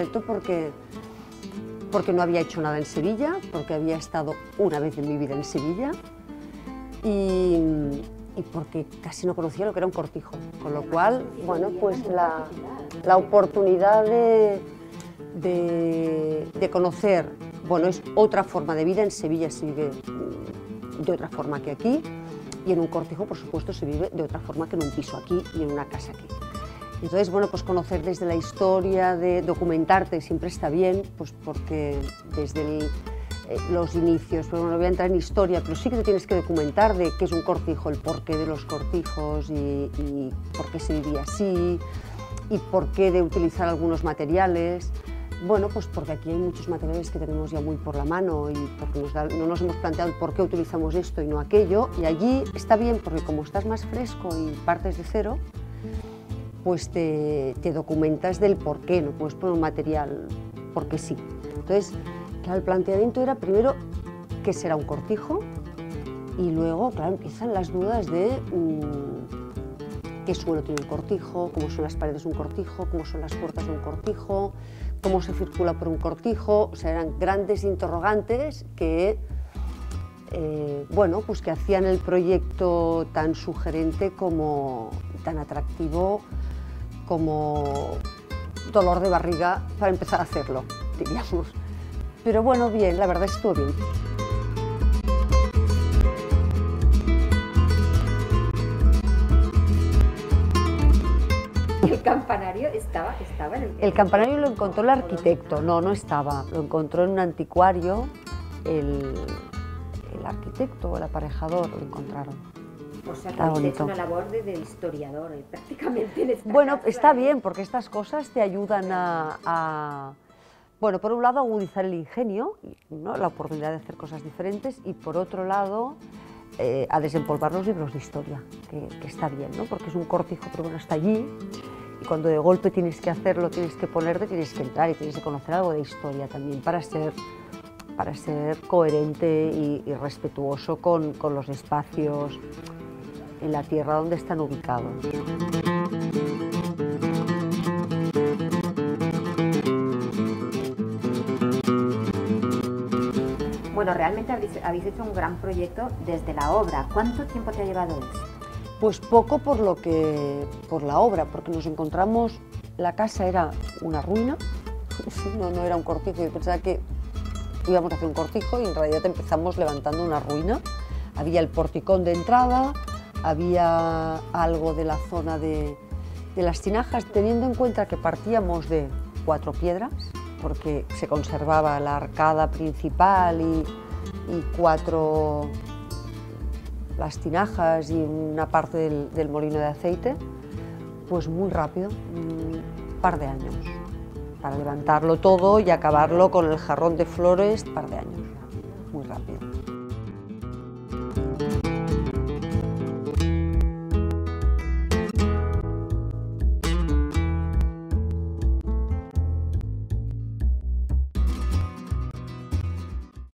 reto porque, porque no había hecho nada en Sevilla, porque había estado una vez en mi vida en Sevilla y, y porque casi no conocía lo que era un cortijo. Con lo cual, bueno, pues la, la oportunidad de, de, de conocer, bueno, es otra forma de vida, en Sevilla se vive mm, de otra forma que aquí y en un cortijo, por supuesto, se vive de otra forma que en un piso aquí y en una casa aquí. Entonces, bueno, pues conocer desde la historia, de documentarte siempre está bien, pues porque desde eh, los inicios, bueno, no voy a entrar en historia, pero sí que te tienes que documentar de qué es un cortijo, el porqué de los cortijos y, por qué se vivía así y por qué de utilizar algunos materiales. Bueno, pues porque aquí hay muchos materiales que tenemos ya muy por la mano y porque nos no nos hemos planteado por qué utilizamos esto y no aquello. Y allí está bien porque como estás más fresco y partes de cero, pues te, documentas del por qué, no puedes poner un material porque sí. Entonces, claro, el planteamiento era primero qué será un cortijo y luego, claro, empiezan las dudas de mm, qué suelo tiene un cortijo, cómo son las paredes de un cortijo, cómo son las puertas de un cortijo, cómo se circula por un cortijo. O sea, eran grandes interrogantes que, eh, bueno, pues que hacían el proyecto tan sugerente como tan atractivo como dolor de barriga para empezar a hacerlo, diríamos. Pero bueno, bien, la verdad estuvo bien. El campanario estaba, estaba en el... El campanario lo encontró el arquitecto, no, no estaba, lo encontró en un anticuario, el, el arquitecto o el aparejador lo encontraron. O sea, Está bonito. una labor de, de historiador, eh, prácticamente. en esta Bueno, casa, está ¿eh? bien porque estas cosas te ayudan a, a, bueno, por un lado agudizar el ingenio, ¿no? la oportunidad de hacer cosas diferentes y por otro lado eh, a desempolvar los libros de historia, que, que está bien, ¿no? porque es un cortijo, pero bueno, está allí y cuando de golpe tienes que hacerlo, tienes que ponerte, tienes que entrar y tienes que conocer algo de historia también para ser, para ser coherente y, y respetuoso con, con los espacios en la tierra donde están ubicados. Bueno, realmente habéis, habéis hecho un gran proyecto desde la obra. ¿Cuánto tiempo te ha llevado eso? Pues poco por lo que por la obra, porque nos encontramos la casa era una ruina, no, no era un cortijo. Yo pensaba que íbamos a hacer un cortijo y en realidad empezamos levantando una ruina. Había el porticón de entrada, había algo de la zona de, las tinajas, teniendo en cuenta que partíamos de cuatro piedras, porque se conservaba la arcada principal y, cuatro las tinajas y una parte del, del molino de aceite, pues muy rápido, un par de años, para levantarlo todo y acabarlo con el jarrón de flores, par de años.